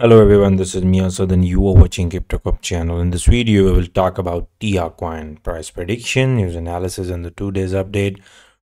Hello everyone, this is Mia Southern. You are watching CryptoCop channel. In this video, we will talk about TIA coin price prediction, news analysis, and the two days update.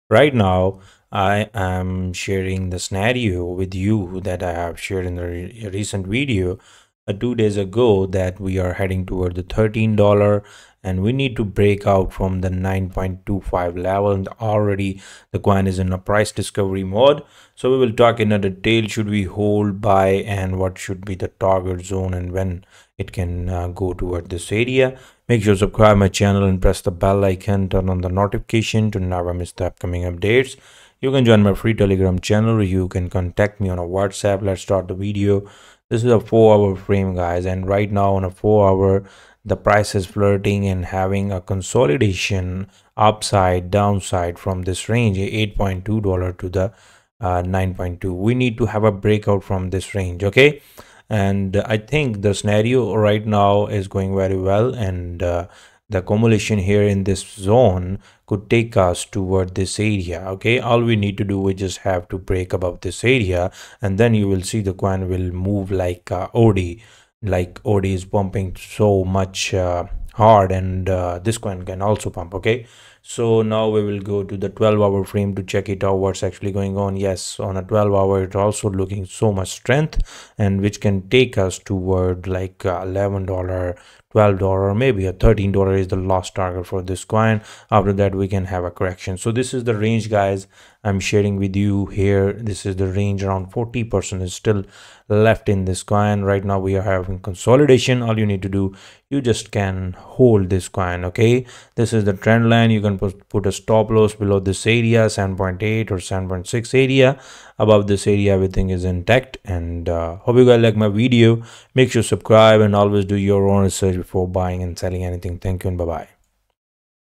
Right now, I am sharing the scenario with you that I have shared in the re recent video uh, two days ago that we are heading toward the $13 and we need to break out from the 9.25 level. And already the coin is in a price discovery mode. So we will talk in a detail should we hold buy and what should be the target zone and when it can uh, go toward this area. Make sure to subscribe my channel and press the bell icon. Turn on the notification to never miss the upcoming updates. You can join my free telegram channel. You can contact me on a whatsapp. Let's start the video this is a four hour frame guys and right now on a four hour the price is flirting and having a consolidation upside downside from this range 8.2 dollar to the uh, 9.2 we need to have a breakout from this range okay? And i think the scenario right now is going very well and uh, the accumulation here in this zone could take us toward this area okay? All we need to do we just have to break above this area and then you will see the coin will move like uh, OD like OD is pumping so much uh, hard and uh, this coin can also pump okay so now we will go to the 12 hour frame to check it out what's actually going on. Yes on a 12 hour it's also looking so much strength and which can take us toward like uh, 11 dollar 12 dollar maybe a 13 dollar is the last target for this coin. After that we can have a correction. So this is the range guys i'm sharing with you here. This is the range around 40 percent is still left in this coin. Right now we are having consolidation. All you need to do you just can hold this coin okay? This is the trend line. You can put, put a stop loss below this area 7.8 or 7.6 area. Above this area everything is intact. And uh, hope you guys like my video. Make sure subscribe and always do your own research before buying and selling anything. Thank you and bye bye